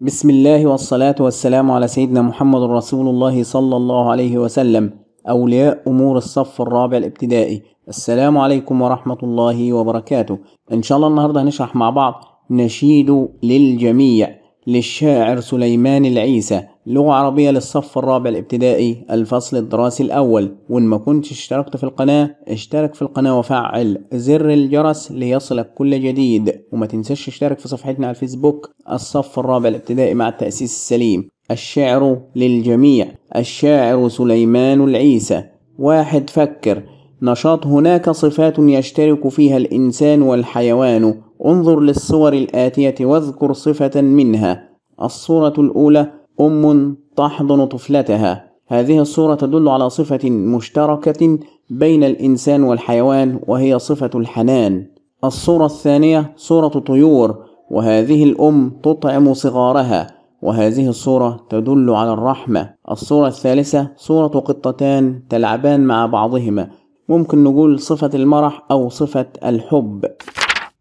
بسم الله والصلاة والسلام على سيدنا محمد رسول الله صلى الله عليه وسلم أولياء أمور الصف الرابع الابتدائي. السلام عليكم ورحمة الله وبركاته. إن شاء الله النهاردة هنشرح مع بعض نشيد للجميع. للشاعر سليمان العيسى لغة عربية للصف الرابع الابتدائي الفصل الدراسي الأول. وإن ما كنتش اشتركت في القناة اشترك في القناة وفعل زر الجرس ليصلك كل جديد. وما تنساش تشترك في صفحتنا على الفيسبوك الصف الرابع الابتدائي مع التأسيس السليم. الشعر للجميع. الشاعر سليمان العيسى. واحد فكر نشاط هناك صفات يشترك فيها الإنسان والحيوان. انظر للصور الآتية واذكر صفة منها. الصورة الأولى أم تحضن طفلتها. هذه الصورة تدل على صفة مشتركة بين الإنسان والحيوان وهي صفة الحنان. الصورة الثانية صورة طيور وهذه الأم تطعم صغارها وهذه الصورة تدل على الرحمة. الصورة الثالثة صورة قطتان تلعبان مع بعضهما. ممكن نقول صفة المرح أو صفة الحب.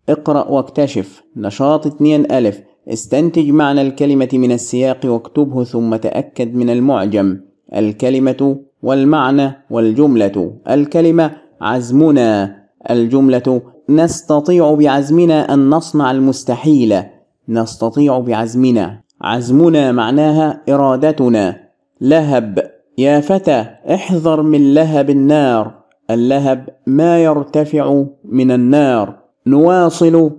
اقرأ واكتشف. نشاط اتنين ألف. استنتج معنى الكلمة من السياق واكتبه ثم تأكد من المعجم. الكلمة والمعنى والجملة. الكلمة عزمنا. الجملة نستطيع بعزمنا أن نصنع المستحيل. نستطيع بعزمنا. عزمنا معناها إرادتنا. لهب. يا فتى احذر من لهب النار. اللهب ما يرتفع من النار. نواصل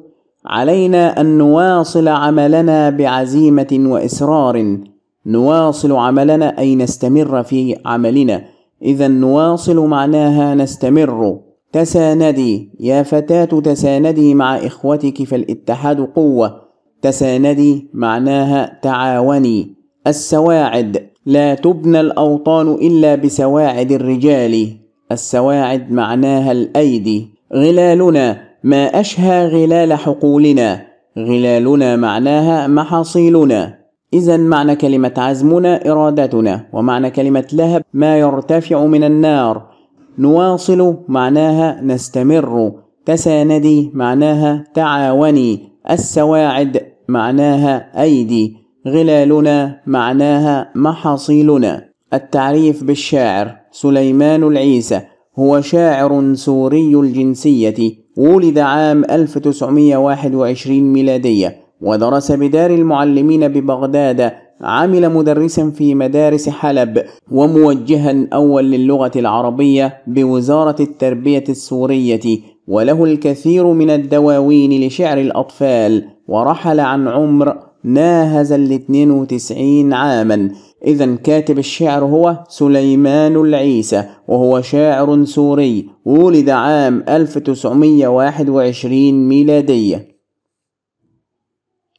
علينا أن نواصل عملنا بعزيمة وإصرار. نواصل عملنا أي نستمر في عملنا. إذا نواصل معناها نستمر. تساندي. يا فتاة تساندي مع إخوتك فالاتحاد قوة. تساندي معناها تعاوني. السواعد. لا تبنى الأوطان إلا بسواعد الرجال. السواعد معناها الأيدي. غلالنا. ما أشهى غلال حقولنا. غلالنا معناها محاصيلنا. إذا معنى كلمة عزمنا إرادتنا ومعنى كلمة لهب ما يرتفع من النار. نواصل معناها نستمر. تساندي معناها تعاوني. السواعد معناها أيدي. غلالنا معناها محاصيلنا. التعريف بالشاعر سليمان العيسى. هو شاعر سوري الجنسية ولد عام 1921 ميلادية ودرس بدار المعلمين ببغداد عمل مدرسا في مدارس حلب وموجها أول للغة العربية بوزارة التربية السورية وله الكثير من الدواوين لشعر الأطفال ورحل عن عمر ناهز الاثنين وتسعين عاما. إذا كاتب الشعر هو سليمان العيسى وهو شاعر سوري ولد عام 1921 ميلادية.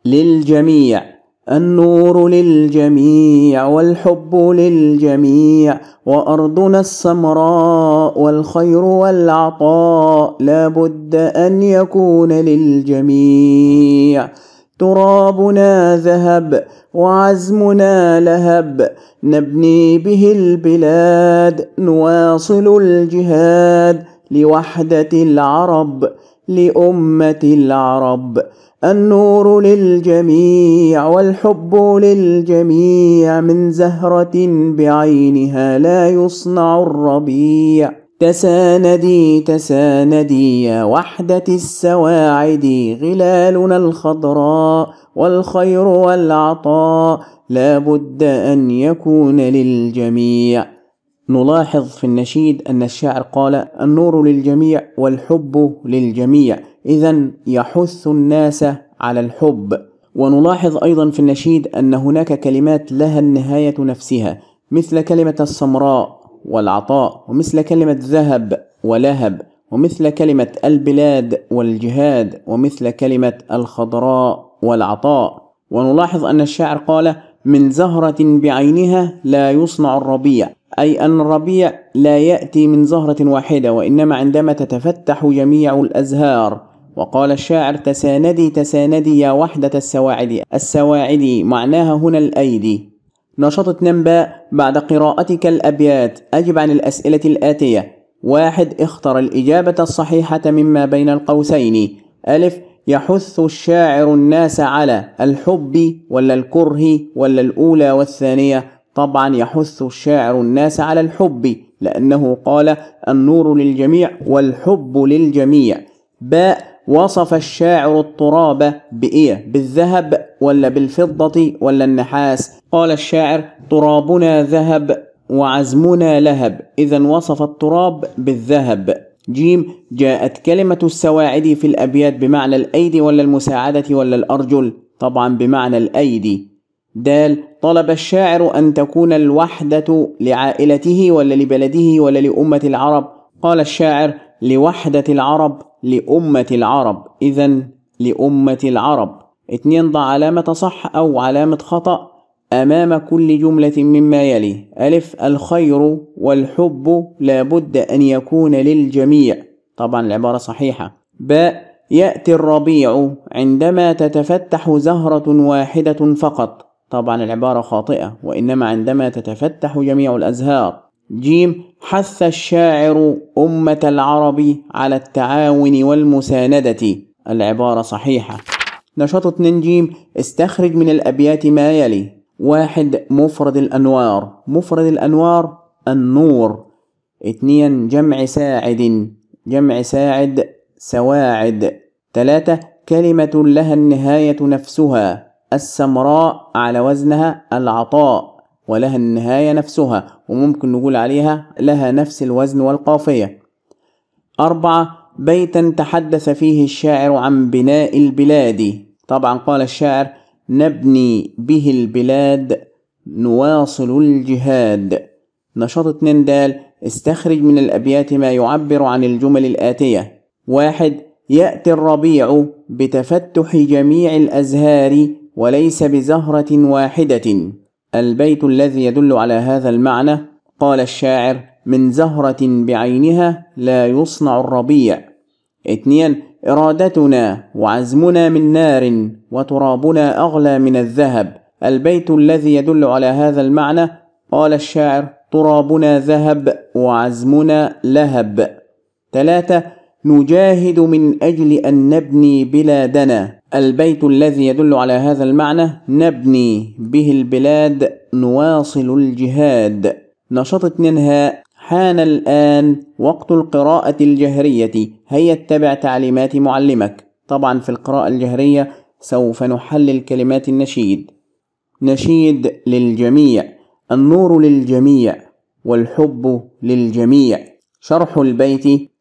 للجميع النور للجميع والحب للجميع وأرضنا السمراء والخير والعطاء لا بد أن يكون للجميع. ترابنا ذهب وعزمنا لهب نبني به البلاد نواصل الجهاد لوحدة العرب لأمة العرب. النور للجميع والحب للجميع من زهرة بعينها لا يصنع الربيع. تساندي تساندي يا وحدة السواعد. غلالنا الخضراء والخير والعطاء. لا بد أن يكون للجميع. نلاحظ في النشيد أن الشاعر قال النور للجميع والحب للجميع. إذا يحث الناس على الحب. ونلاحظ أيضا في النشيد أن هناك كلمات لها النهاية نفسها مثل كلمة السمراء. والعطاء ومثل كلمة ذهب ولهب ومثل كلمة البلاد والجهاد ومثل كلمة الخضراء والعطاء. ونلاحظ أن الشاعر قال من زهرة بعينها لا يصنع الربيع أي أن الربيع لا يأتي من زهرة واحدة وإنما عندما تتفتح جميع الأزهار وقال الشاعر تساندي تساندي يا وحدة السواعد السواعد معناها هنا الأيدي نشاط نمباء بعد قراءتك الأبيات. أجب عن الأسئلة الآتية. واحد اختر الإجابة الصحيحة مما بين القوسين. ألف يحث الشاعر الناس على الحب ولا الكره ولا الأولى والثانية. طبعا يحث الشاعر الناس على الحب لأنه قال النور للجميع والحب للجميع. باء وصف الشاعر التراب بإيه؟ بالذهب ولا بالفضة ولا النحاس؟ قال الشاعر ترابنا ذهب وعزمنا لهب. إذا وصف التراب بالذهب. جيم جاءت كلمة السواعد في الأبيات بمعنى الأيدي ولا المساعدة ولا الأرجل؟ طبعا بمعنى الأيدي دال طلب الشاعر أن تكون الوحدة لعائلته ولا لبلده ولا لأمة العرب؟ قال الشاعر لوحدة العرب لأمة العرب. إذا لأمة العرب. اتنين ضع علامة صح أو علامة خطأ أمام كل جملة مما يلي. ألف الخير والحب لابد أن يكون للجميع. طبعا العبارة صحيحة. باء يأتي الربيع عندما تتفتح زهرة واحدة فقط. طبعا العبارة خاطئة وإنما عندما تتفتح جميع الأزهار. جيم حث الشاعر أمة العرب على التعاون والمساندة. العبارة صحيحة. نشاط 2 جيم استخرج من الأبيات ما يلي. واحد مفرد الأنوار. مفرد الأنوار النور. اثنين جمع ساعد. جمع ساعد سواعد. ثلاثة كلمة لها النهاية نفسها. السمراء على وزنها العطاء. ولها النهاية نفسها. وممكن نقول عليها لها نفس الوزن والقافية. أربعة بيتا تحدث فيه الشاعر عن بناء البلاد. طبعا قال الشاعر نبني به البلاد نواصل الجهاد. نشاط اتنين دال استخرج من الأبيات ما يعبر عن الجمل الآتية. واحد يأتي الربيع بتفتح جميع الأزهار وليس بزهرة واحدة. البيت الذي يدل على هذا المعنى قال الشاعر من زهرة بعينها لا يصنع الربيع. اثنين إرادتنا وعزمنا من نار وترابنا أغلى من الذهب. البيت الذي يدل على هذا المعنى قال الشاعر ترابنا ذهب وعزمنا لهب. ثلاثة نجاهد من أجل أن نبني بلادنا. البيت الذي يدل على هذا المعنى نبني به البلاد نواصل الجهاد. نشاط اتنينها حان الآن وقت القراءة الجهرية. هيا اتبع تعليمات معلمك. طبعا في القراءة الجهرية سوف نحلل كلمات النشيد. نشيد للجميع. النور للجميع. والحب للجميع. شرح البيت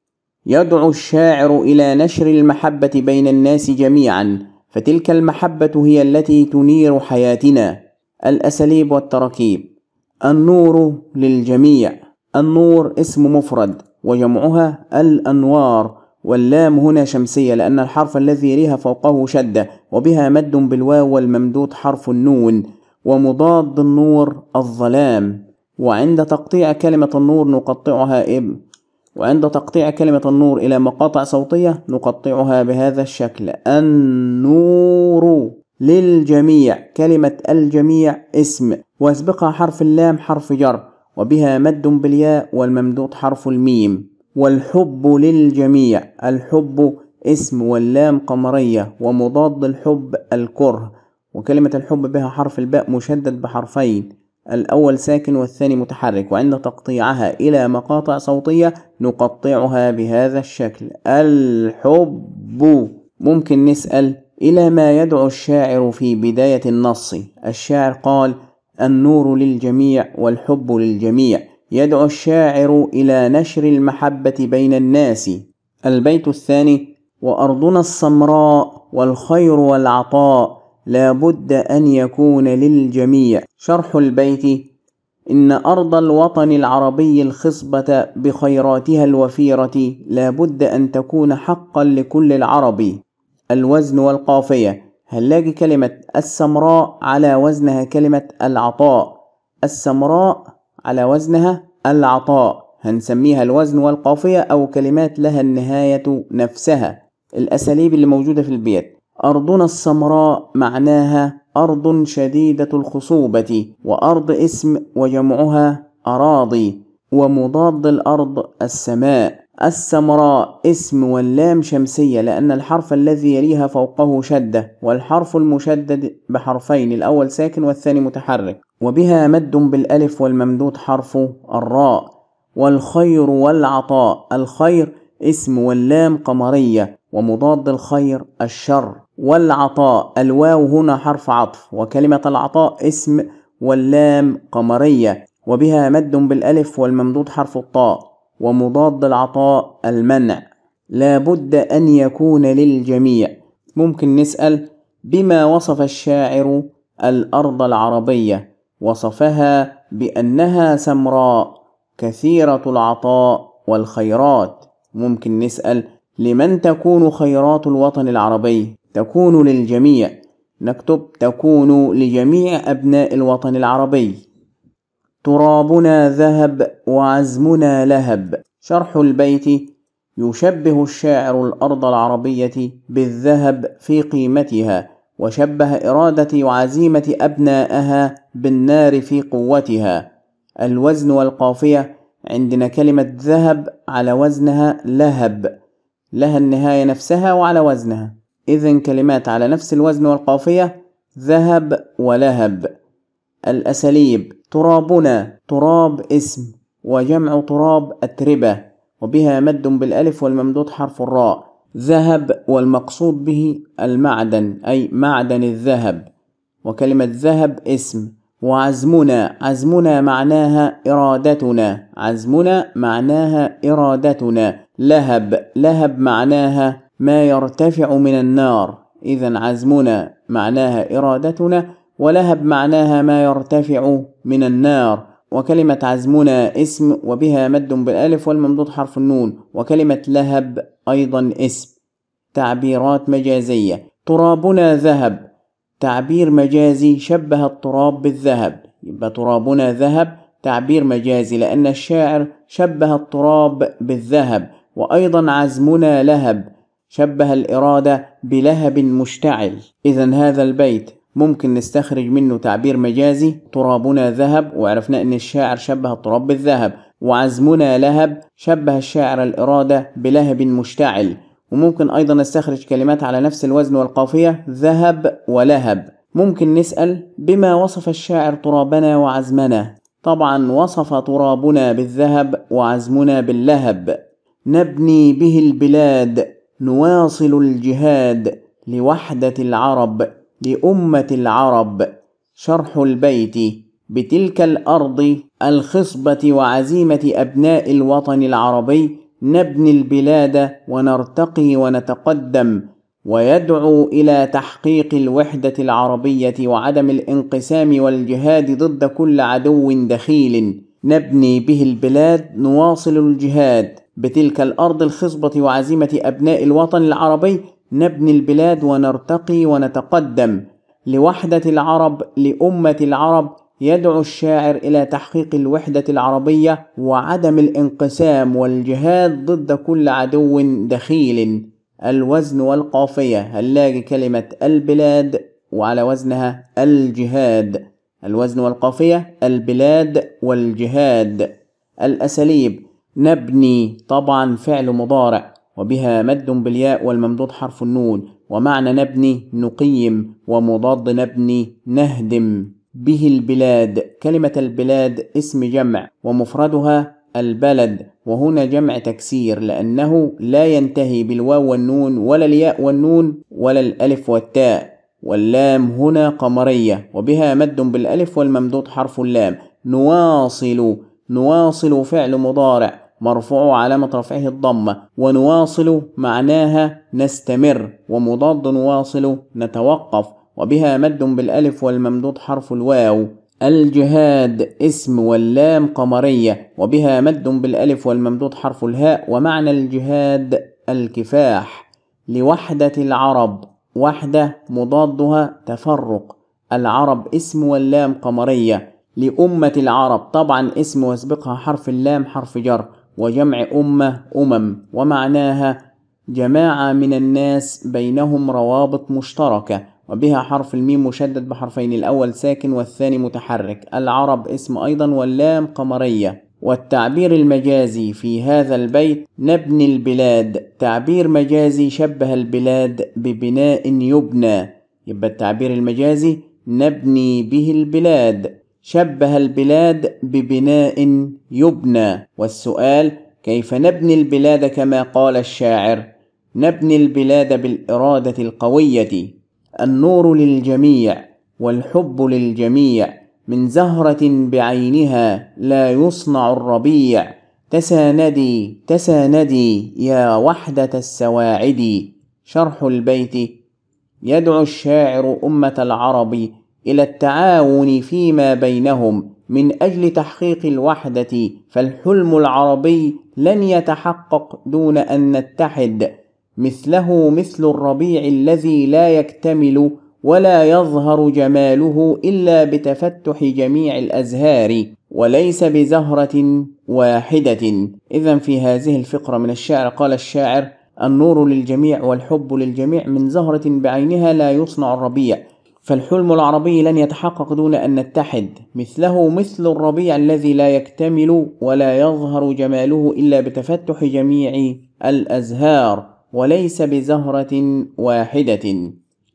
يدعو الشاعر إلى نشر المحبة بين الناس جميعا فتلك المحبة هي التي تنير حياتنا الأساليب والتراكيب. النور للجميع النور اسم مفرد وجمعها الأنوار. واللام هنا شمسية لأن الحرف الذي يليها فوقه شدة وبها مد بالواو والممدود حرف النون. ومضاد النور الظلام. وعند تقطيع كلمة النور نقطعها إب. وعند تقطيع كلمة النور إلى مقاطع صوتية نقطعها بهذا الشكل. النور للجميع كلمة الجميع اسم ويسبقها حرف اللام حرف جر وبها مد بالياء والممدود حرف الميم. والحب للجميع الحب اسم واللام قمرية ومضاد الحب الكره. وكلمة الحب بها حرف الباء مشدد بحرفين. الأول ساكن والثاني متحرك وعند تقطيعها إلى مقاطع صوتية نقطعها بهذا الشكل. الحب. ممكن نسأل إلى ما يدعو الشاعر في بداية النص؟ الشاعر قال النور للجميع والحب للجميع. يدعو الشاعر إلى نشر المحبة بين الناس. البيت الثاني وأرضنا السمراء والخير والعطاء. لا بد أن يكون للجميع. شرح البيت إن أرض الوطن العربي الخصبة بخيراتها الوفيرة لا بد أن تكون حقا لكل العرب. الوزن والقافية هنلاقي كلمة السمراء على وزنها كلمة العطاء؟ السمراء على وزنها العطاء. هنسميها الوزن والقافية أو كلمات لها النهاية نفسها. الأساليب اللي موجودة في البيت أرضنا السمراء معناها أرض شديدة الخصوبة وأرض اسم وجمعها أراضي ومضاد الأرض السماء. السمراء اسم واللام شمسية لأن الحرف الذي يليها فوقه شدة والحرف المشدد بحرفين الأول ساكن والثاني متحرك. وبها مد بالألف والممدود حرف الراء. والخير والعطاء الخير اسم واللام قمرية ومضاد الخير الشر. والعطاء الواو هنا حرف عطف وكلمة العطاء اسم واللام قمرية وبها مد بالألف والممدود حرف الطاء ومضاد العطاء المنع. لا بد أن يكون للجميع. ممكن نسأل بما وصف الشاعر الأرض العربية؟ وصفها بأنها سمراء كثيرة العطاء والخيرات. ممكن نسأل لمن تكون خيرات الوطن العربي؟ تكون للجميع. نكتب تكون لجميع أبناء الوطن العربي. ترابنا ذهب وعزمنا لهب. شرح البيت. يشبه الشاعر الأرض العربية بالذهب في قيمتها وشبه إرادة وعزيمة أبنائها بالنار في قوتها. الوزن والقافية. عندنا كلمة ذهب على وزنها لهب. لها النهاية نفسها وعلى وزنها. إذن كلمات على نفس الوزن والقافية ذهب ولهب. الأساليب ترابنا تراب اسم وجمع تراب أتربة وبها مد بالألف والممدود حرف الراء. ذهب والمقصود به المعدن أي معدن الذهب. وكلمة ذهب اسم وعزمنا عزمنا معناها إرادتنا. عزمنا معناها إرادتنا. لهب لهب معناها ما يرتفع من النار. إذا عزمنا معناها إرادتنا ولهب معناها ما يرتفع من النار. وكلمة عزمنا اسم وبها مد بالألف والممدود حرف النون. وكلمة لهب أيضا اسم. تعبيرات مجازية. ترابنا ذهب. تعبير مجازي شبه التراب بالذهب. يبقى ترابنا ذهب تعبير مجازي لأن الشاعر شبه التراب بالذهب. وأيضا عزمنا لهب. شبه الإرادة بلهب مشتعل. إذا هذا البيت ممكن نستخرج منه تعبير مجازي ترابنا ذهب وعرفنا أن الشاعر شبه التراب بالذهب وعزمنا لهب شبه الشاعر الإرادة بلهب مشتعل. وممكن أيضا نستخرج كلمات على نفس الوزن والقافية ذهب ولهب. ممكن نسأل بما وصف الشاعر ترابنا وعزمنا؟ طبعا وصف ترابنا بالذهب وعزمنا باللهب. نبني به البلاد نواصل الجهاد لوحدة العرب لأمة العرب. شرح البيت بتلك الأرض الخصبة وعزيمة أبناء الوطن العربي نبني البلاد ونرتقي ونتقدم ويدعو إلى تحقيق الوحدة العربية وعدم الانقسام والجهاد ضد كل عدو دخيل. نبني به البلاد نواصل الجهاد. بتلك الأرض الخصبة وعزيمة أبناء الوطن العربي نبني البلاد ونرتقي ونتقدم. لوحدة العرب لأمة العرب يدعو الشاعر إلى تحقيق الوحدة العربية وعدم الانقسام والجهاد ضد كل عدو دخيل. الوزن والقافية هنلاقي كلمة البلاد وعلى وزنها الجهاد. الوزن والقافية البلاد والجهاد. الأساليب نبني طبعا فعل مضارع وبها مد بالياء والممدود حرف النون ومعنى نبني نقيم ومضاد نبني نهدم. به البلاد كلمة البلاد اسم جمع ومفردها البلد وهنا جمع تكسير لأنه لا ينتهي بالواو والنون ولا الياء والنون ولا الألف والتاء. واللام هنا قمرية وبها مد بالألف والممدود حرف اللام. نواصل نواصل فعل مضارع. مرفوع علامة رفعه الضمة. ونواصل معناها نستمر. ومضاد نواصل نتوقف. وبها مد بالألف والممدود حرف الواو. الجهاد اسم واللام قمرية. وبها مد بالألف والممدود حرف الهاء. ومعنى الجهاد الكفاح. لوحدة العرب. وحدة مضادها تفرق. العرب اسم واللام قمرية. لأمة العرب. طبعا اسم ويسبقها حرف اللام حرف جر. وجمع أمة أمم. ومعناها جماعة من الناس بينهم روابط مشتركة وبها حرف الميم مشدد بحرفين الأول ساكن والثاني متحرك. العرب اسم أيضا واللام قمرية. والتعبير المجازي في هذا البيت نبني البلاد. تعبير مجازي شبه البلاد ببناء يبنى. يبقى التعبير المجازي نبني به البلاد. شبه البلاد ببناء يبنى والسؤال كيف نبني البلاد كما قال الشاعر نبني البلاد بالإرادة القوية النور للجميع والحب للجميع من زهرة بعينها لا يصنع الربيع. تساندي تساندي يا وحدة السواعد. شرح البيت يدعو الشاعر أمة العرب إلى التعاون فيما بينهم من أجل تحقيق الوحدة فالحلم العربي لن يتحقق دون أن نتحد. مثله مثل الربيع الذي لا يكتمل ولا يظهر جماله إلا بتفتح جميع الأزهار وليس بزهرة واحدة. إذا في هذه الفقرة من الشعر قال الشاعر النور للجميع والحب للجميع من زهرة بعينها لا يصنع الربيع. فالحلم العربي لن يتحقق دون أن نتحد. مثله مثل الربيع الذي لا يكتمل ولا يظهر جماله إلا بتفتح جميع الأزهار وليس بزهرة واحدة.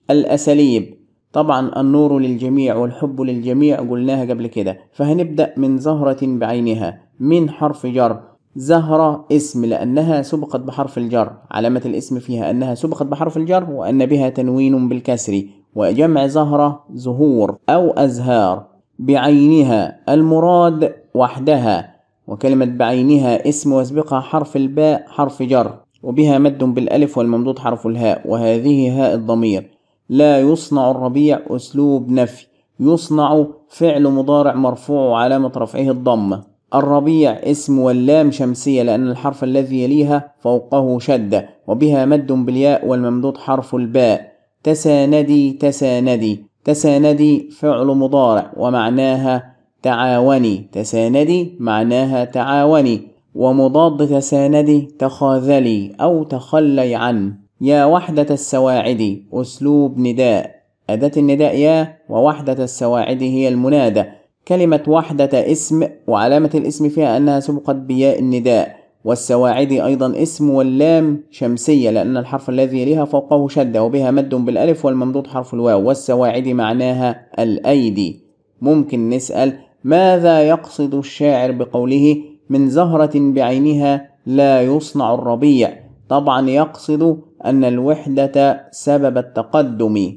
الأساليب. طبعا النور للجميع والحب للجميع قلناها قبل كده. فهنبدأ من زهرة بعينها من حرف جر. زهرة اسم لأنها سبقت بحرف الجر. علامة الاسم فيها أنها سبقت بحرف الجر وأن بها تنوين بالكسر. وجمع زهرة زهور أو أزهار بعينها. المراد وحدها وكلمة بعينها اسم واسبقها حرف الباء حرف جر وبها مد بالألف والممدود حرف الهاء وهذه هاء الضمير. لا يصنع الربيع أسلوب نفي يصنع فعل مضارع مرفوع وعلامة رفعه الضمة الربيع اسم واللام شمسية لأن الحرف الذي يليها فوقه شدة وبها مد بالياء والممدود حرف الباء. تساندي تساندي. تساندي فعل مضارع ومعناها تعاوني. تساندي معناها تعاوني. ومضاد تساندي تخاذلي أو تخلي عن. يا وحدة السواعد أسلوب نداء. أداة النداء يا ووحدة السواعد هي المنادى. كلمة وحدة اسم وعلامة الاسم فيها أنها سبقت بياء النداء. والسواعد أيضا اسم واللام شمسية لأن الحرف الذي يليها فوقه شدة وبها مد بالألف والممدود حرف الواو والسواعد معناها الأيدي. ممكن نسأل ماذا يقصد الشاعر بقوله من زهرة بعينها لا يصنع الربيع طبعا يقصد أن الوحدة سبب التقدم.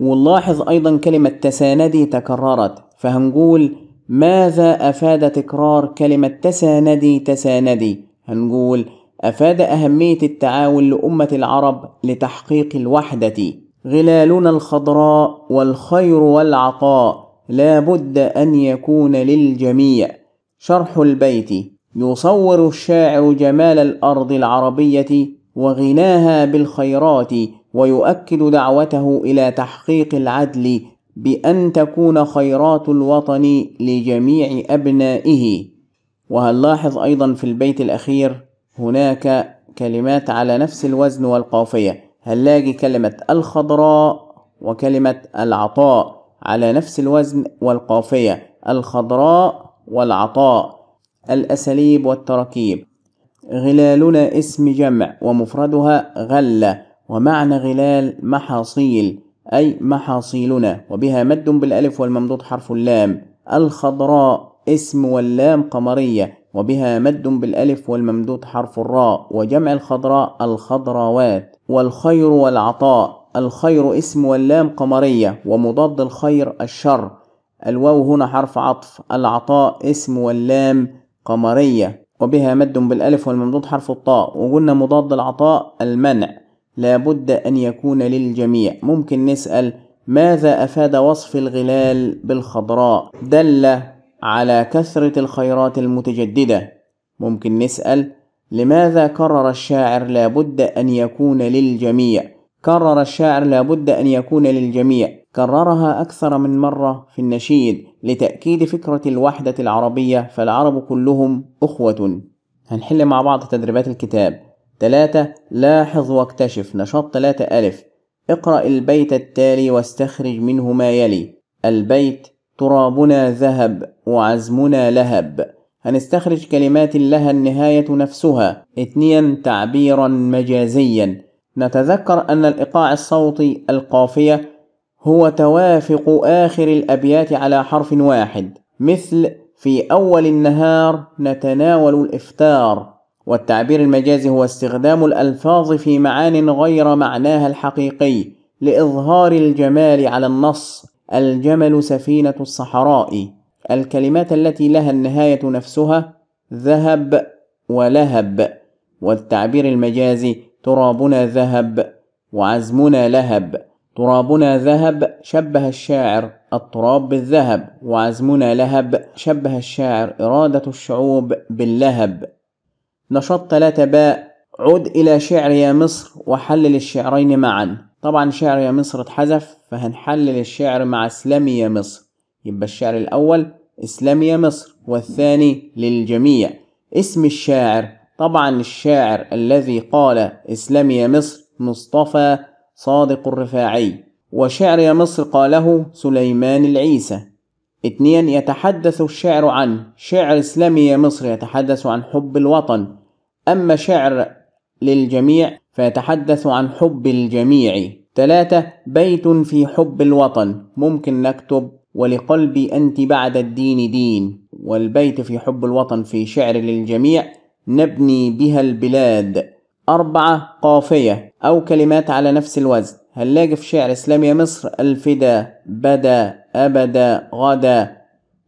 ونلاحظ أيضا كلمة تساندي تكررت فهنقول ماذا أفاد تكرار كلمة تساندي تساندي؟ هنقول أفاد أهمية التعاون لأمة العرب لتحقيق الوحدة. غلالنا الخضراء والخير والعطاء لا بد أن يكون للجميع. شرح البيت. يصور الشاعر جمال الأرض العربية وغناها بالخيرات ويؤكد دعوته إلى تحقيق العدل بأن تكون خيرات الوطن لجميع أبنائه. وهنلاحظ أيضا في البيت الأخير هناك كلمات على نفس الوزن والقافية هنلاقي كلمة الخضراء وكلمة العطاء على نفس الوزن والقافية الخضراء والعطاء الأساليب والتركيب غلالنا اسم جمع ومفردها غلة ومعنى غلال محاصيل. أي محاصيلنا وبها مد بالألف والممدود حرف اللام. الخضراء اسم واللام قمرية وبها مد بالألف والممدود حرف الراء. وجمع الخضراء الخضراوات. والخير والعطاء. الخير اسم واللام قمرية ومضاد الخير الشر. الواو هنا حرف عطف. العطاء اسم واللام قمرية وبها مد بالألف والممدود حرف الطاء. وقلنا مضاد العطاء المنع. لابد أن يكون للجميع. ممكن نسأل ماذا أفاد وصف الغلال بالخضراء؟ دل على كثرة الخيرات المتجددة. ممكن نسأل لماذا كرر الشاعر لابد أن يكون للجميع؟ كرر الشاعر لابد أن يكون للجميع. كررها أكثر من مرة في النشيد. لتأكيد فكرة الوحدة العربية فالعرب كلهم أخوة. هنحل مع بعض تدريبات الكتاب. تلاتة لاحظ واكتشف نشاط تلاتة ألف. اقرأ البيت التالي واستخرج منه ما يلي. البيت ترابنا ذهب وعزمنا لهب. هنستخرج كلمات لها النهاية نفسها. اثنين تعبيرا مجازيا. نتذكر أن الإيقاع الصوتي القافية هو توافق آخر الأبيات على حرف واحد. مثل في أول النهار نتناول الإفطار. والتعبير المجازي هو استخدام الألفاظ في معان غير معناها الحقيقي لإظهار الجمال على النص. الجمل سفينة الصحراء. الكلمات التي لها النهاية نفسها ذهب ولهب. والتعبير المجازي ترابنا ذهب وعزمنا لهب. ترابنا ذهب شبه الشاعر التراب بالذهب وعزمنا لهب شبه الشاعر إرادة الشعوب باللهب. نشاط ثلاثة باء. عد إلى شعر يا مصر وحلل الشعرين معا. طبعا شعر يا مصر اتحذف فهنحلل الشعر مع إسلامي يا مصر. يبقى الشعر الأول إسلامي يا مصر والثاني للجميع. اسم الشاعر. طبعا الشاعر الذي قال إسلامي يا مصر مصطفى صادق الرفاعي. وشعر يا مصر قاله سليمان العيسى. اثنين يتحدث الشعر عن شعر إسلامي يا مصر يتحدث عن حب الوطن. أما شعر للجميع فيتحدث عن حب الجميع. ثلاثة بيت في حب الوطن. ممكن نكتب ولقلبي أنت بعد الدين دين. والبيت في حب الوطن في شعر للجميع نبني بها البلاد. أربعة قافية أو كلمات على نفس الوزن. هنلاقي في شعر إسلامي مصر الفدا بدا أبدا غدا؟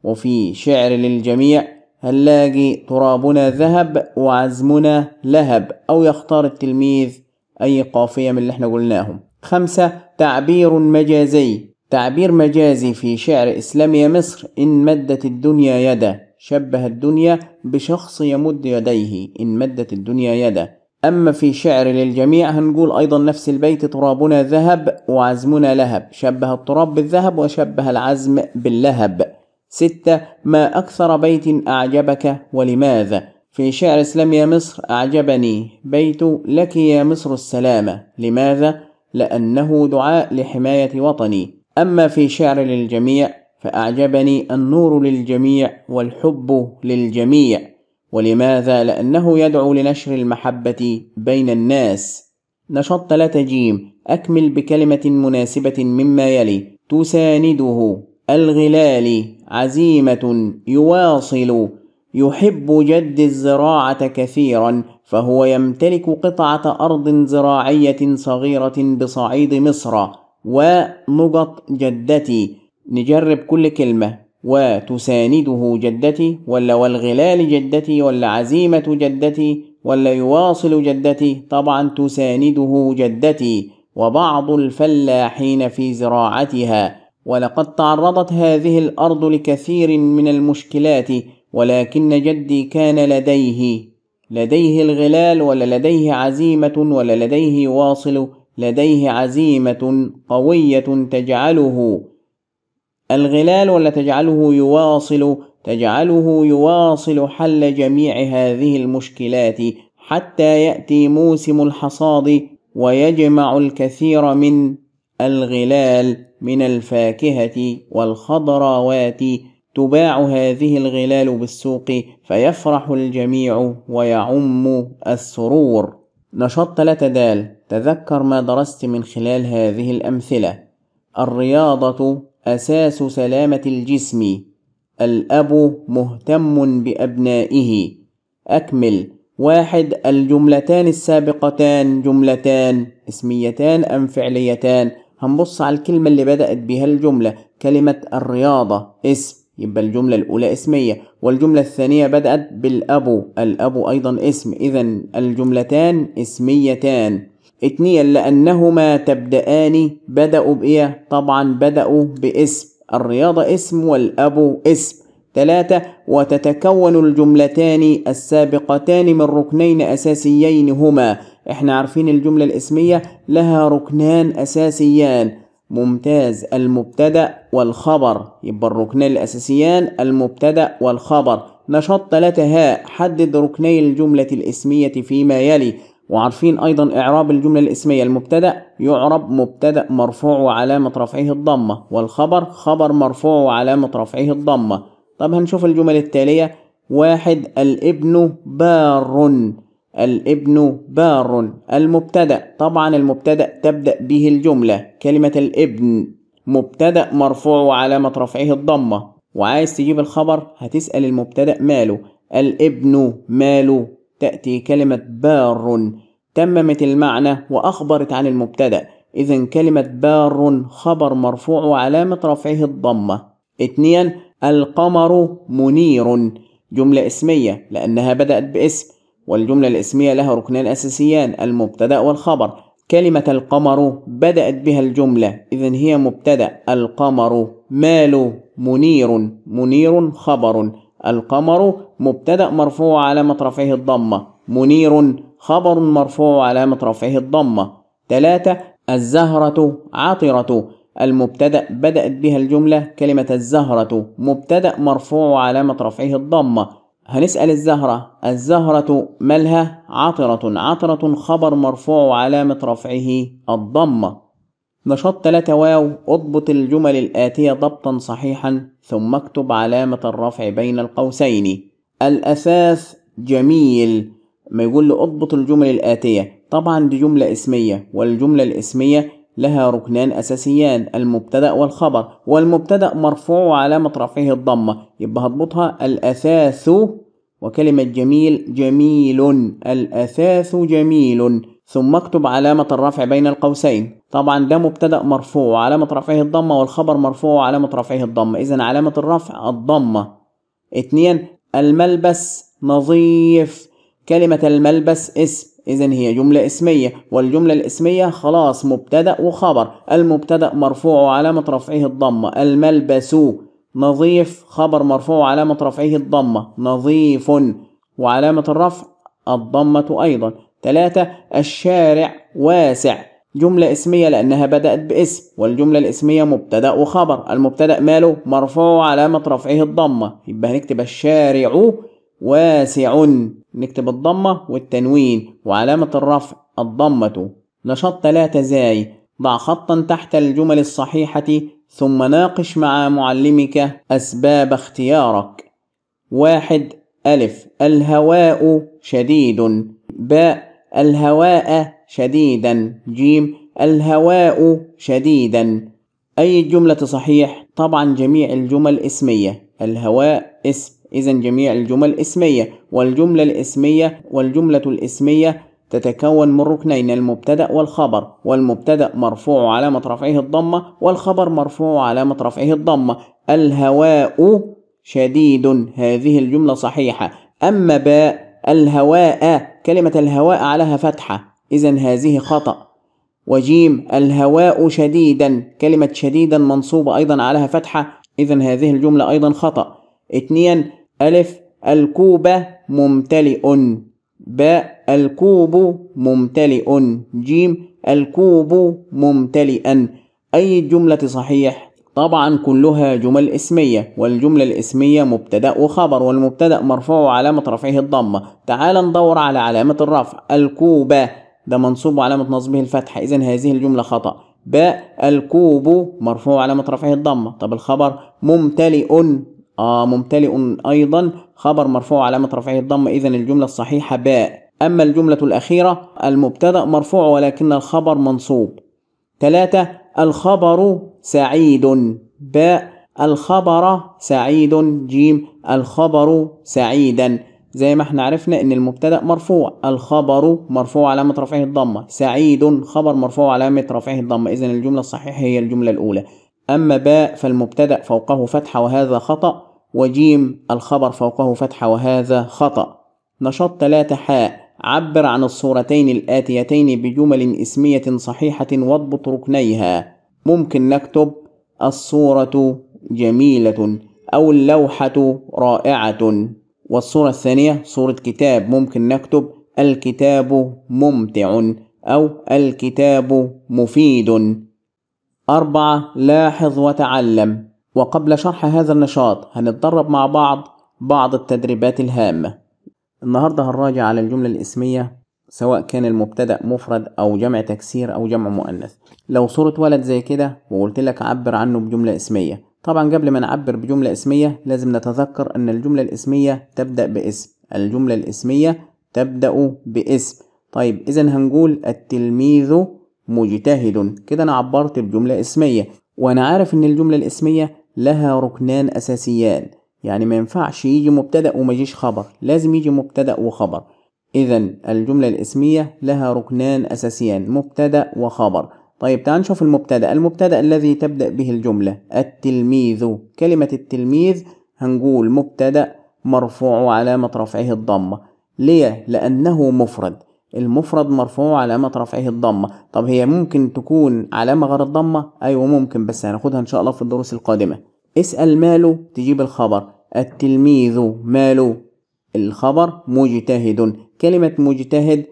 وفي شعر للجميع هنلاقي ترابنا ذهب وعزمنا لهب؟ أو يختار التلميذ أي قافية من اللي إحنا قلناهم. خمسة تعبير مجازي. تعبير مجازي في شعر إسلامي مصر إن مدت الدنيا يدا. شبه الدنيا بشخص يمد يديه إن مدت الدنيا يدا. أما في شعر للجميع هنقول أيضا نفس البيت ترابنا ذهب وعزمنا لهب. شبه التراب بالذهب وشبه العزم باللهب. ستة ما أكثر بيت أعجبك ولماذا؟ في شعر إسلام يا مصر أعجبني. بيت لك يا مصر السلامة لماذا؟ لأنه دعاء لحماية وطني. أما في شعر للجميع فأعجبني النور للجميع والحب للجميع. ولماذا؟ لأنه يدعو لنشر المحبة بين الناس. نشاط 3 جيم أكمل بكلمة مناسبة مما يلي. تسانده الغلال عزيمة يواصل يحب جد الزراعة كثيرا فهو يمتلك قطعة أرض زراعية صغيرة بصعيد مصر. ونقط جدتي. نجرب كل كلمة. وتسانده جدتي ولا والغلال جدتي ولا عزيمة جدتي ولا يواصل جدتي طبعا تسانده جدتي وبعض الفلاحين في زراعتها. ولقد تعرضت هذه الأرض لكثير من المشكلات ولكن جدي كان لديه لديه الغلال ولا لديه عزيمة ولا لديه يواصل لديه عزيمة قوية تجعله. الغلال ولا تجعله يواصل؟ تجعله يواصل حل جميع هذه المشكلات حتى يأتي موسم الحصاد ويجمع الكثير من الغلال من الفاكهة والخضروات. تباع هذه الغلال بالسوق فيفرح الجميع ويعم السرور. نشاط ثلاثة دال تذكر ما درست من خلال هذه الأمثلة. الرياضة أساس سلامة الجسم. الأب مهتم بأبنائه. أكمل. واحد الجملتان السابقتان جملتان اسميتان أم فعليتان. هنبص على الكلمة اللي بدأت بها الجملة. كلمة الرياضة. اسم. يبقى الجملة الأولى اسمية. والجملة الثانية بدأت بالأبو الأبو أيضا اسم. إذا الجملتان اسميتان. اثنين لأنهما تبدأان. بدأوا بإيه؟ طبعا بدأوا باسم. الرياضة اسم والأب اسم. ثلاثة وتتكون الجملتان السابقتان من ركنين أساسيين هما. إحنا عارفين الجملة الاسمية لها ركنان أساسيان. ممتاز. المبتدأ والخبر. يبقى الركنان الأساسيان المبتدأ والخبر. نشاط ثلاثة هاء. حدد ركني الجملة الاسمية فيما يلي. وعارفين أيضا إعراب الجملة الإسمية المبتدأ يعرب مبتدأ مرفوع وعلامة رفعه الضمة والخبر خبر مرفوع وعلامة رفعه الضمة. طب هنشوف الجمل التالية. واحد الابن بار. الابن بار. المبتدأ طبعا المبتدأ تبدأ به الجملة. كلمة الابن مبتدأ مرفوع وعلامة رفعه الضمة. وعايز تجيب الخبر هتسأل المبتدأ ماله. الابن ماله. تأتي كلمة بار. تممت المعنى وأخبرت عن المبتدأ. إذا كلمة بار خبر مرفوع وعلامة رفعه الضمة. اثنين القمر منير. جملة اسمية لأنها بدأت باسم والجملة الاسمية لها ركنان أساسيان المبتدأ والخبر. كلمة القمر بدأت بها الجملة. إذا هي مبتدأ. القمر مال منير. منير خبر. القمر مبتدأ مرفوع علامة رفعه الضمة. منير خبر مرفوع علامة رفعه الضمة. ثلاثة الزهرة عطرة. المبتدأ بدأت بها الجملة كلمة الزهرة. مبتدأ مرفوع علامة رفعه الضمة. هنسأل الزهرة. الزهرة مالها عطرة. عطرة خبر مرفوع وعلامة رفعه الضمة. نشاط تلاتة واو اضبط الجمل الآتية ضبطا صحيحا ثم اكتب علامة الرفع بين القوسين. الأثاث جميل. ما يقول له اضبط الجمل الآتية. طبعا دي جملة اسمية والجملة الاسمية لها ركنان أساسيان المبتدأ والخبر. والمبتدأ مرفوع وعلامة رفعه الضمة. يبقى هضبطها. الأثاث وكلمة جميل جميل. الأثاث جميل. ثم اكتب علامة الرفع بين القوسين. طبعا ده مبتدأ مرفوع وعلامة رفعه الضمة والخبر مرفوع وعلامة رفعه الضمة. إذا علامة الرفع الضمة. اتنين الملبس نظيف. كلمة الملبس اسم. إذا هي جملة اسمية والجملة الاسمية خلاص مبتدأ وخبر. المبتدأ مرفوع وعلامة رفعه الضمة. الملبس نظيف خبر مرفوع وعلامة رفعه الضمة. نظيف. وعلامة الرفع الضمة أيضا. ثلاثة الشارع واسع. جملة اسمية لأنها بدأت باسم والجملة الاسمية مبتدأ وخبر المبتدأ ماله مرفوع وعلامة رفعه الضمة. يبقى هنكتب الشارع واسع. نكتب الضمة والتنوين وعلامة الرفع الضمة. نشاط ثلاثة زاي. ضع خطا تحت الجمل الصحيحة ثم ناقش مع معلمك أسباب اختيارك. واحد ألف. الهواء شديد. باء الهواء شديدا. جيم. الهواء شديدا. أي جملة صحيح؟ طبعا جميع الجمل اسمية. الهواء اسم. إذا جميع الجمل اسمية. والجملة الاسمية والجملة الاسمية تتكون من ركنين المبتدأ والخبر. والمبتدأ مرفوع علامة رفعه الضمة والخبر مرفوع علامة رفعه الضمة. الهواء شديد. هذه الجملة صحيحة. أما باء الهواء كلمة الهواء عليها فتحة. إذا هذه خطأ. وجيم الهواء شديدا. كلمة شديدا منصوبة أيضا عليها فتحة. إذا هذه الجملة أيضا خطأ. اثنين ألف الكوب ممتلئ. باء الكوب ممتلئ. جيم الكوب ممتلئا. أي جملة صحيح؟ طبعا كلها جمل اسمية والجملة الاسمية مبتدأ وخبر والمبتدأ مرفوع وعلامة رفعه الضمة. تعال ندور على علامة الرفع. الكوب ده منصوب وعلامة نصبه الفتحة. إذا هذه الجملة خطأ. باء الكوب مرفوع علامة رفعه الضمة. طب الخبر ممتلئ. آه ممتلئ أيضا. خبر مرفوع علامة رفعه الضم إذا الجملة الصحيحة باء أما الجملة الأخيرة المبتدأ مرفوع ولكن الخبر منصوب. ثلاثة الخبر سعيد. باء الخبر سعيد. جيم الخبر سعيدا. زي ما إحنا عرفنا إن المبتدأ مرفوع الخبر مرفوع علامة رفعه الضمة سعيد خبر مرفوع علامة رفعه الضمة. اذا الجملة الصحيحة هي الجملة الأولى. أما باء فالمبتدأ فوقه فتحه وهذا خطأ وجيم الخبر فوقه فتحة وهذا خطأ. نشاط ثلاثة حاء. عبر عن الصورتين الآتيتين بجمل اسمية صحيحة واضبط ركنيها. ممكن نكتب الصورة جميلة أو اللوحة رائعة. والصورة الثانية صورة كتاب ممكن نكتب الكتاب ممتع أو الكتاب مفيد. أربعة لاحظ وتعلم. وقبل شرح هذا النشاط هنتدرب مع بعض بعض التدريبات الهامة. النهاردة هنراجع على الجملة الإسمية سواء كان المبتدأ مفرد أو جمع تكسير أو جمع مؤنث. لو صورة ولد زي كده وقلت لك عبر عنه بجملة إسمية. طبعا قبل ما نعبر بجملة اسمية لازم نتذكر أن الجملة الاسمية تبدأ باسم. الجملة الاسمية تبدأ باسم. طيب إذا هنقول التلميذ مجتهد. كده أنا عبرت بجملة اسمية. وأنا عارف إن الجملة الاسمية لها ركنان أساسيان. يعني ما ينفعش يجي مبتدأ وما يجيش خبر. لازم يجي مبتدأ وخبر. إذا الجملة الاسمية لها ركنان أساسيان. مبتدأ وخبر. طيب تعال نشوف المبتدأ. المبتدأ الذي تبدأ به الجملة. التلميذ. كلمة التلميذ هنقول مبتدأ مرفوع وعلامة رفعه الضمة. ليه؟ لأنه مفرد. المفرد مرفوع علامة رفعه الضمة. طب هي ممكن تكون علامة غير الضمة؟ أيوة ممكن بس هناخدها إن شاء الله في الدروس القادمة. اسأل ماله تجيب الخبر. التلميذ ماله؟ الخبر مجتهد. كلمة مجتهد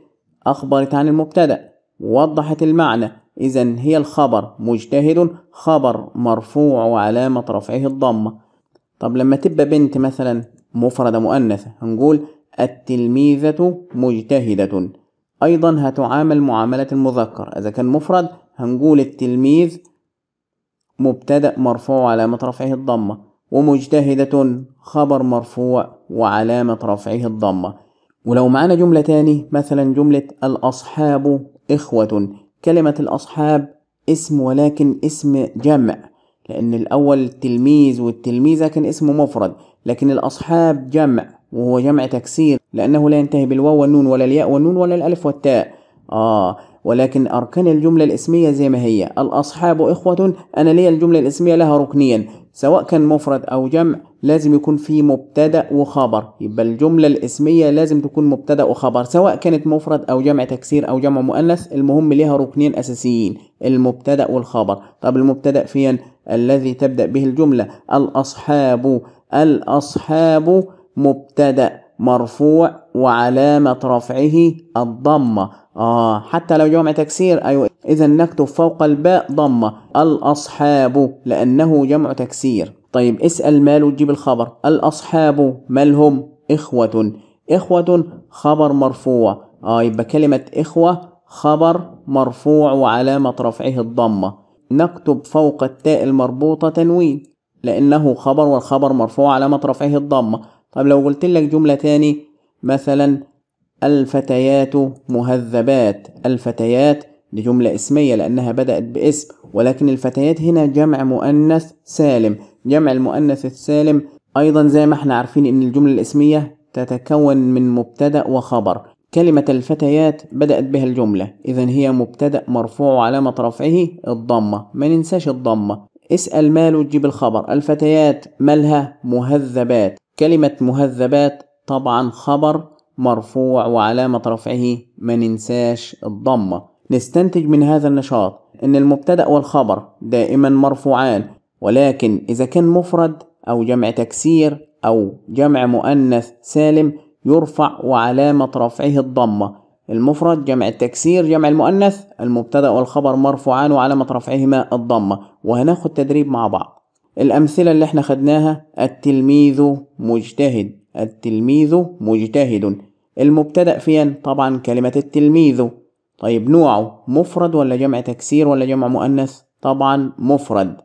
أخبرت عن المبتدأ. ووضحت المعنى. إذا هي الخبر. مجتهد خبر مرفوع وعلامة رفعه الضمة. طب لما تبقى بنت مثلا مفردة مؤنثة هنقول التلميذة مجتهدة. أيضا هتعامل معاملة المذكر. إذا كان مفرد هنقول التلميذ مبتدأ مرفوع علامة رفعه الضمة. ومجتهدة خبر مرفوع وعلامة رفعه الضمة. ولو معانا جملة تاني مثلا جملة الأصحاب إخوة. كلمة الأصحاب اسم ولكن اسم جمع لأن الأول تلميذ والتلميذة كان اسمه مفرد لكن الأصحاب جمع وهو جمع تكسير لأنه لا ينتهي بالواو والنون ولا الياء والنون ولا الألف والتاء. آه ولكن أركان الجملة الإسمية زي ما هي. الأصحاب إخوة أنا لي الجملة الإسمية لها ركنيا. سواء كان مفرد أو جمع لازم يكون في مبتدأ وخبر. يبقى الجملة الإسمية لازم تكون مبتدأ وخبر. سواء كانت مفرد أو جمع تكسير أو جمع مؤنث المهم ليها ركنين أساسيين. المبتدأ والخبر. طب المبتدأ فين؟ الذي تبدأ به الجملة. الأصحاب. الأصحاب مبتدأ مرفوع وعلامة رفعه الضمة. آه حتى لو جمع تكسير أيوة. إذا نكتب فوق الباء ضمة الأصحاب لأنه جمع تكسير. طيب اسأل مال وتجيب الخبر. الأصحاب مالهم إخوة. إخوة خبر مرفوع. آه يبقى كلمة إخوة خبر مرفوع وعلامة رفعه الضمة نكتب فوق التاء المربوطة تنوين لأنه خبر والخبر مرفوع علامة رفعه الضمة طب لو قلت لك جملة تاني مثلا الفتيات مهذبات. الفتيات دي جملة اسمية لأنها بدأت باسم ولكن الفتيات هنا جمع مؤنث سالم. جمع المؤنث السالم أيضا زي ما إحنا عارفين إن الجملة الاسمية تتكون من مبتدأ وخبر. كلمة الفتيات بدأت بها الجملة. إذا هي مبتدأ مرفوع وعلامة رفعه الضمة. ما ننساش الضمة. اسأل ماله تجيب الخبر. الفتيات مالها مهذبات. كلمة مهذبات طبعا خبر مرفوع وعلامة رفعه ما ننساش الضمة نستنتج من هذا النشاط إن المبتدأ والخبر دائما مرفوعان ولكن إذا كان مفرد أو جمع تكسير أو جمع مؤنث سالم يرفع وعلامة رفعه الضمة. المفرد جمع التكسير جمع المؤنث المبتدأ والخبر مرفوعان وعلامة رفعهما الضمة. وهناخد تدريب مع بعض. الأمثلة اللي إحنا خدناها التلميذ مجتهد. التلميذ مجتهد. المبتدأ فين طبعا كلمة التلميذ. طيب نوعه مفرد ولا جمع تكسير ولا جمع مؤنث؟ طبعا مفرد.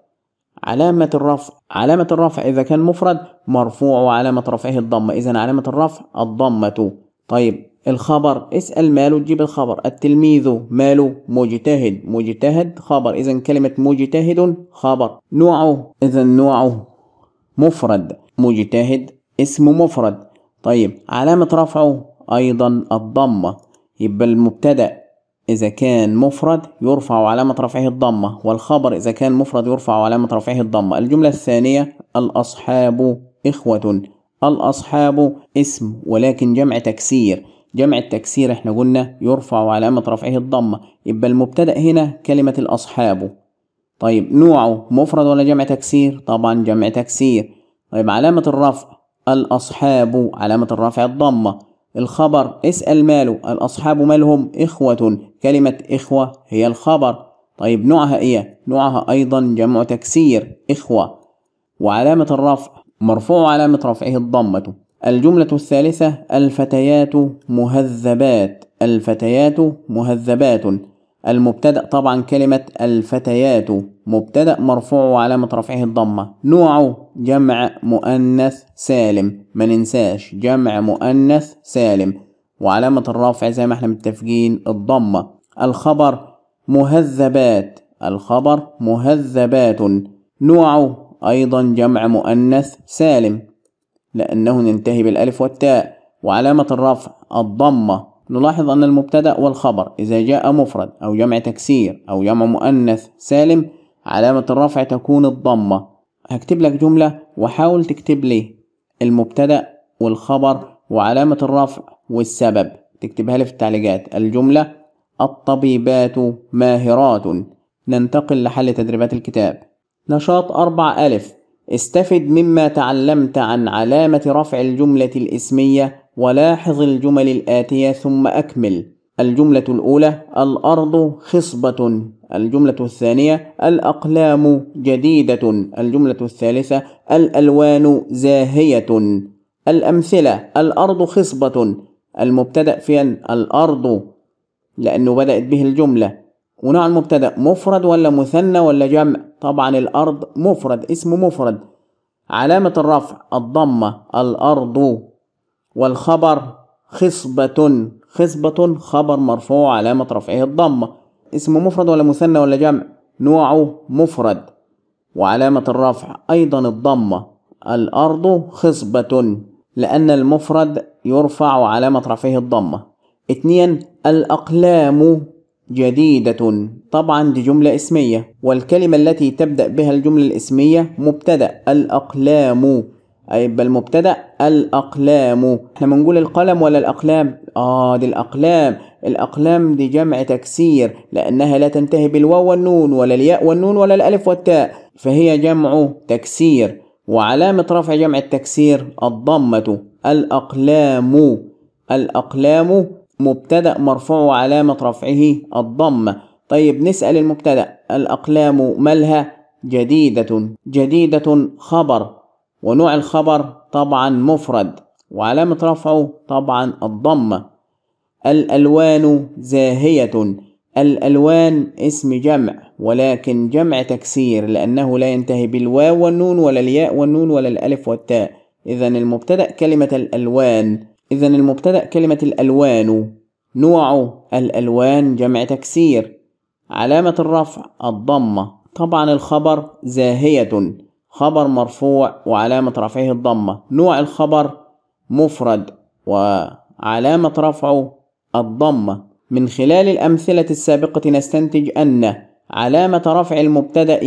علامة الرفع علامة الرفع إذا كان مفرد مرفوع وعلامة رفعه الضمة إذا علامة الرفع الضمة. طيب الخبر اسأل ماله تجيب الخبر. التلميذ ماله مجتهد. مجتهد خبر. إذا كلمة مجتهد خبر. نوعه إذا نوعه مفرد. مجتهد اسم مفرد. طيب علامة رفعه أيضا الضمة. يبقى المبتدأ إذا كان مفرد يرفع علامة رفعه الضمة والخبر إذا كان مفرد يرفع علامة رفعه الضمة. الجملة الثانية الأصحاب إخوة. الأصحاب اسم ولكن جمع تكسير. جمع التكسير إحنا قلنا يرفع علامة رفعه الضمة. يبقى المبتدأ هنا كلمة الأصحاب. طيب نوعه مفرد ولا جمع تكسير؟ طبعا جمع تكسير. طيب علامة الرفع الأصحاب علامة الرفع الضمة. الخبر اسأل ماله. الأصحاب مالهم؟ إخوة. كلمة إخوة هي الخبر. طيب نوعها إيه؟ نوعها أيضا جمع تكسير إخوة. وعلامة الرفع؟ مرفوع علامة رفعه الضمة. الجملة الثالثة الفتيات مهذبات. الفتيات مهذبات. المبتدأ طبعا كلمة الفتيات مبتدأ مرفوع وعلامة رفعه الضمة. نوعه جمع مؤنث سالم ما ننساش جمع مؤنث سالم. وعلامة الرفع زي ما إحنا متفقين الضمة. الخبر مهذبات الخبر مهذبات. نوعه أيضا جمع مؤنث سالم لأنه ننتهي بالألف والتاء. وعلامة الرفع الضمة. نلاحظ أن المبتدأ والخبر إذا جاء مفرد أو جمع تكسير أو جمع مؤنث سالم علامة الرفع تكون الضمة. هكتب لك جملة وحاول تكتب لي المبتدأ والخبر وعلامة الرفع والسبب. تكتبها لي في التعليقات. الجملة الطبيبات ماهرات. ننتقل لحل تدريبات الكتاب. نشاط أربع ألف استفد مما تعلمت عن علامة رفع الجملة الاسمية ولاحظ الجمل الآتية ثم أكمل. الجملة الأولى الأرض خصبة. الجملة الثانية الأقلام جديدة. الجملة الثالثة الألوان زاهية. الأمثلة الأرض خصبة. المبتدأ في الأرض لأنه بدأت به الجملة. ونوع المبتدأ مفرد ولا مثنى ولا جمع؟ طبعا الأرض مفرد اسم مفرد. علامة الرفع الضمة الأرض. والخبر خصبة خصبة خبر مرفوع علامة رفعه الضمة. اسم مفرد ولا مثنى ولا جمع؟ نوعه مفرد. وعلامة الرفع أيضا الضمة. الأرض خصبة لأن المفرد يرفع علامة رفعه الضمة. اثنين الأقلام جديدة. طبعا دي جملة اسمية والكلمة التي تبدأ بها الجملة الاسمية مبتدأ. الأقلام يبقى المبتدأ الأقلام. إحنا بنقول القلم ولا الأقلام؟ آه دي الأقلام. الأقلام دي جمع تكسير لأنها لا تنتهي بالواو والنون ولا الياء والنون ولا الألف والتاء. فهي جمع تكسير. وعلامة رفع جمع التكسير الضمة. الأقلام. الأقلام مبتدأ مرفوع وعلامة رفعه الضمة. طيب نسأل المبتدأ. الأقلام مالها جديدة. جديدة خبر. ونوع الخبر طبعا مفرد وعلامة رفعه طبعا الضمة الألوان زاهية الألوان اسم جمع ولكن جمع تكسير لأنه لا ينتهي بالواو والنون ولا الياء والنون ولا الألف والتاء. إذا المبتدأ كلمة الألوان إذا المبتدأ كلمة الألوان. نوع الألوان جمع تكسير علامة الرفع الضمة طبعا الخبر زاهية. خبر مرفوع وعلامة رفعه الضمة. نوع الخبر مفرد وعلامة رفعه الضمة. من خلال الأمثلة السابقة نستنتج أن علامة رفع المبتدأ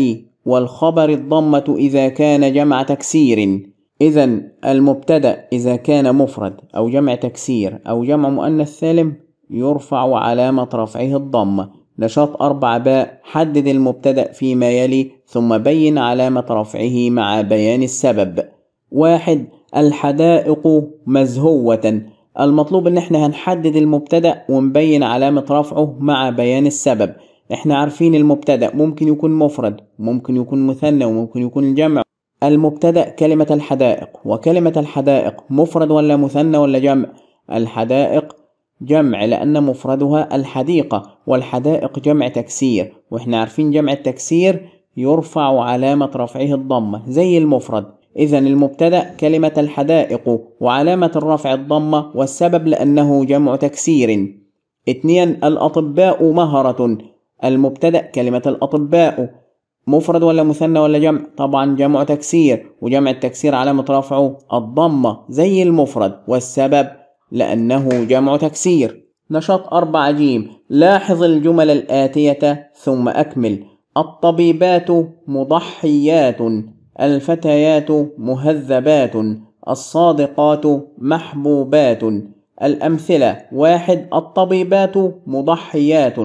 والخبر الضمة إذا كان جمع تكسير. إذا المبتدأ إذا كان مفرد أو جمع تكسير أو جمع مؤنث سالم يرفع علامة رفعه الضمة. نشاط أربع باء. حدد المبتدأ فيما يلي ثم بين علامة رفعه مع بيان السبب. واحد الحدائق مزهوة. المطلوب إن إحنا هنحدد المبتدأ ونبين علامة رفعه مع بيان السبب. إحنا عارفين المبتدأ ممكن يكون مفرد ممكن يكون مثنى وممكن يكون الجمع. المبتدأ كلمة الحدائق. وكلمة الحدائق مفرد ولا مثنى ولا جمع؟ الحدائق جمع لأن مفردها الحديقة والحدائق جمع تكسير. وإحنا عارفين جمع التكسير يرفع علامة رفعه الضمة زي المفرد. إذا المبتدأ كلمة الحدائق وعلامة الرفع الضمة والسبب لأنه جمع تكسير. اثنين الأطباء مهرة. المبتدأ كلمة الأطباء مفرد ولا مثنى ولا جمع؟ طبعا جمع تكسير وجمع التكسير علامة رفعه الضمة زي المفرد. والسبب لأنه جمع تكسير. نشاط أربعة جيم لاحظ الجمل الآتية ثم أكمل. الطبيبات مضحيات الفتيات مهذبات الصادقات محبوبات. الأمثلة واحد الطبيبات مضحيات.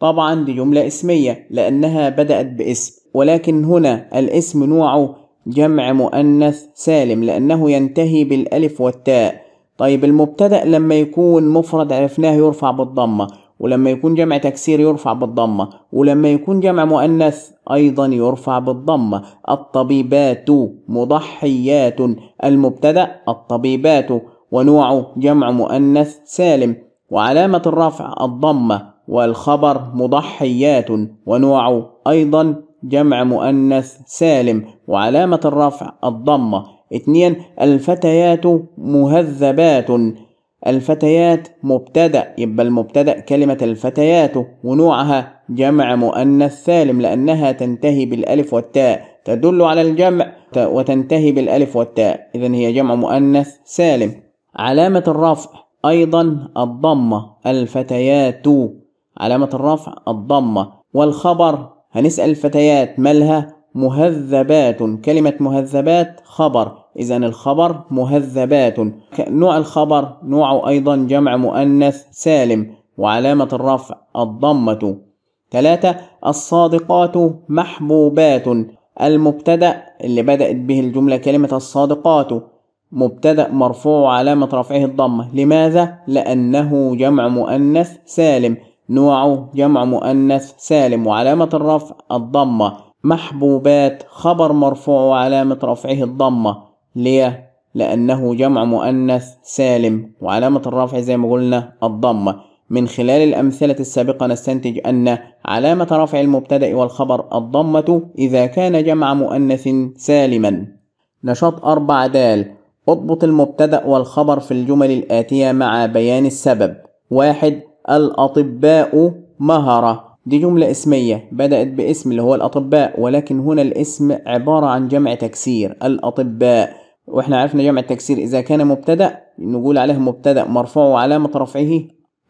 طبعا دي جملة اسمية لأنها بدأت باسم ولكن هنا الاسم نوعه جمع مؤنث سالم لأنه ينتهي بالألف والتاء. طيب المبتدأ لما يكون مفرد عرفناه يرفع بالضمة. ولما يكون جمع تكسير يرفع بالضمة ولما يكون جمع مؤنث أيضا يرفع بالضمة. الطبيبات مضحيات المبتدأ الطبيبات ونوعه جمع مؤنث سالم. وعلامة الرفع الضمة والخبر مضحيات ونوع أيضا جمع مؤنث سالم. وعلامة الرفع الضمة. اثنين الفتيات مهذبات. الفتيات مبتدأ يبقى المبتدأ كلمة الفتيات ونوعها جمع مؤنث سالم لأنها تنتهي بالألف والتاء تدل على الجمع وتنتهي بالألف والتاء. إذا هي جمع مؤنث سالم. علامة الرفع أيضا الضمة الفتيات. علامة الرفع الضمة. والخبر هنسأل الفتيات مالها مهذبات. كلمة مهذبات خبر. إذا الخبر مهذبات. نوع الخبر نوع أيضا جمع مؤنث سالم وعلامة الرفع الضمة. ثلاثة الصادقات محبوبات. المبتدأ اللي بدأت به الجملة كلمة الصادقات مبتدأ مرفوع علامة رفعه الضمة. لماذا؟ لأنه جمع مؤنث سالم. نوعه جمع مؤنث سالم وعلامة الرفع الضمة. محبوبات خبر مرفوع وعلامة رفعه الضمة. ليه؟ لأنه جمع مؤنث سالم. وعلامة الرفع زي ما قلنا الضمة. من خلال الأمثلة السابقة نستنتج أن علامة رفع المبتدأ والخبر الضمة إذا كان جمع مؤنث سالما. نشاط أربع دال. اضبط المبتدأ والخبر في الجمل الآتية مع بيان السبب. واحد الأطباء مهرة. دي جملة اسمية بدأت باسم اللي هو الأطباء ولكن هنا الاسم عبارة عن جمع تكسير. الأطباء وإحنا عرفنا جمع التكسير إذا كان مبتدأ نقول عليه مبتدأ مرفوع وعلامة رفعه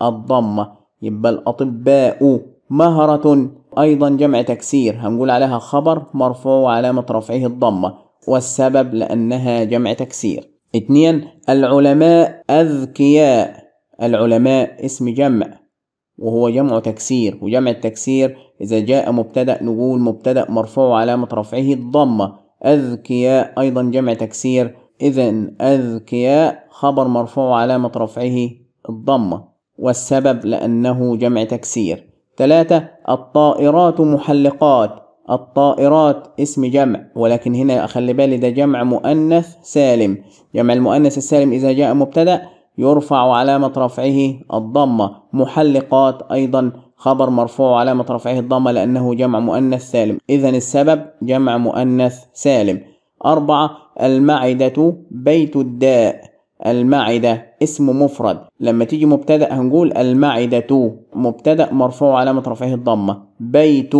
الضمة. يبقى الأطباء مهرة أيضا جمع تكسير. هنقول عليها خبر مرفوع وعلامة رفعه الضمة. والسبب لأنها جمع تكسير. اثنين العلماء أذكياء. العلماء اسم جمع وهو جمع تكسير. وجمع التكسير إذا جاء مبتدأ نقول مبتدأ مرفوع علامة رفعه الضمة. أذكياء أيضا جمع تكسير. إذا أذكياء خبر مرفوع علامة رفعه الضمة والسبب لأنه جمع تكسير. ثلاثة الطائرات محلقات. الطائرات اسم جمع ولكن هنا أخلي بالي ده جمع مؤنث سالم. جمع المؤنث السالم إذا جاء مبتدأ يرفع علامة رفعه الضمة محلقات أيضا خبر مرفوع علامة رفعه الضمة لأنه جمع مؤنث سالم. إذا السبب جمع مؤنث سالم. أربعة المعدة بيت الداء. المعدة اسم مفرد. لما تيجي مبتدأ هنقول المعدة. مبتدأ مرفوع علامة رفعه الضمة. بيت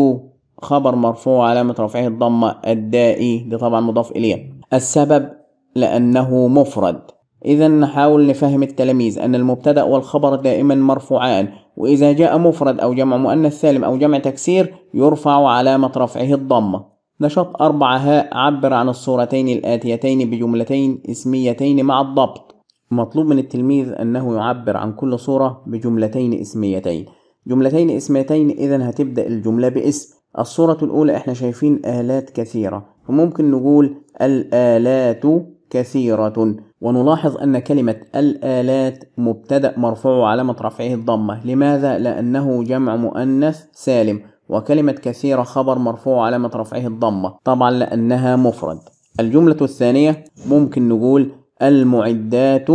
خبر مرفوع علامة رفعه الضمة. الدائي ده طبعا مضاف إليه. السبب لأنه مفرد. إذا نحاول نفهم التلاميذ أن المبتدأ والخبر دائما مرفوعان. وإذا جاء مفرد أو جمع مؤنث سالم أو جمع تكسير يرفع علامة رفعه الضمة نشاط أربعة هاء عبر عن الصورتين الآتيتين بجملتين اسميتين مع الضبط. مطلوب من التلميذ أنه يعبر عن كل صورة بجملتين اسميتين. جملتين اسميتين إذا هتبدأ الجملة باسم. الصورة الأولى إحنا شايفين آلات كثيرة فممكن نقول الآلات كثيرة. ونلاحظ أن كلمة الآلات مبتدأ مرفوع علامة رفعه الضمة. لماذا؟ لأنه جمع مؤنث سالم وكلمة كثيرة خبر مرفوع علامة رفعه الضمة. طبعا لأنها مفرد. الجملة الثانية ممكن نقول المعدات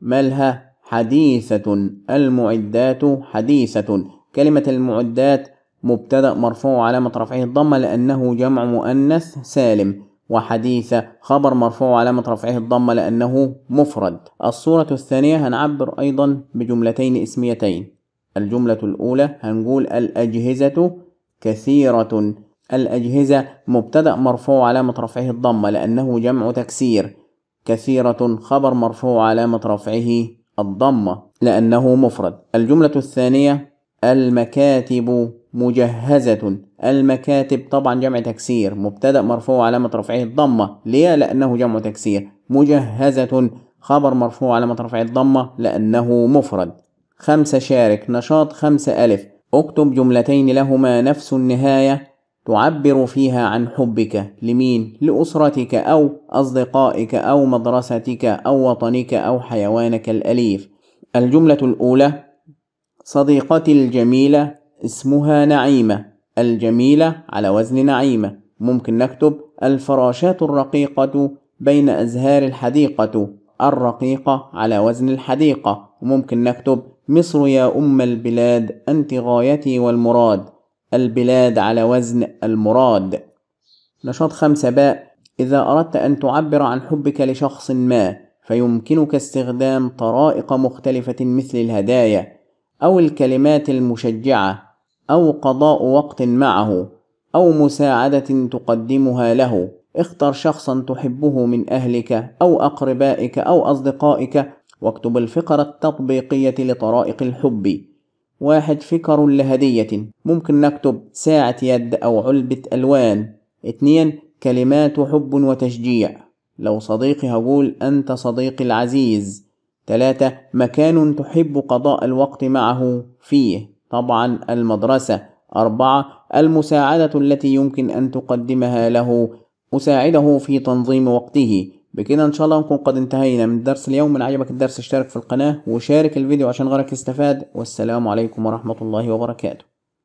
مالها حديثة. المعدات حديثة. كلمة المعدات مبتدأ مرفوع علامة رفعه الضمة لأنه جمع مؤنث سالم. وحديثة خبر مرفوع علامة رفعه الضمة لأنه مفرد. الصورة الثانية هنعبر أيضا بجملتين اسميتين. الجملة الأولى هنقول الأجهزة كثيرة. الأجهزة مبتدأ مرفوع علامة رفعه الضمة لأنه جمع تكسير. كثيرة خبر مرفوع علامة رفعه الضمة لأنه مفرد. الجملة الثانية المكاتب مجهزة. المكاتب طبعا جمع تكسير مبتدأ مرفوع علامة رفعه الضمة. ليه؟ لأنه جمع تكسير. مجهزة. خبر مرفوع علامة رفعه الضمة لأنه مفرد. خمسة شارك. نشاط خمسة ألف. اكتب جملتين لهما نفس النهاية. تعبر فيها عن حبك. لمين؟ لأسرتك أو أصدقائك أو مدرستك أو وطنك أو حيوانك الأليف. الجملة الأولى صديقتي الجميلة. اسمها نعيمة الجميلة على وزن نعيمة. ممكن نكتب الفراشات الرقيقة بين أزهار الحديقة الرقيقة على وزن الحديقة. وممكن نكتب مصر يا أم البلاد أنت غايتي والمراد. البلاد على وزن المراد. نشاط خمسة باء. إذا أردت أن تعبر عن حبك لشخص ما فيمكنك استخدام طرائق مختلفة مثل الهدايا أو الكلمات المشجعة. أو قضاء وقت معه أو مساعدة تقدمها له. اختر شخصا تحبه من أهلك أو أقربائك أو أصدقائك واكتب الفقرة التطبيقية لطرائق الحب. واحد فكر لهدية. ممكن نكتب ساعة يد أو علبة ألوان. اتنين كلمات حب وتشجيع. لو صديقي هقول أنت صديقي العزيز. تلاتة مكان تحب قضاء الوقت معه فيه. طبعا المدرسة. أربعة المساعدة التي يمكن أن تقدمها له. أساعده في تنظيم وقته. بكده إن شاء الله نكون قد انتهينا من درس اليوم. من عجبك الدرس اشترك في القناة وشارك الفيديو عشان غيرك يستفاد. والسلام عليكم ورحمة الله وبركاته.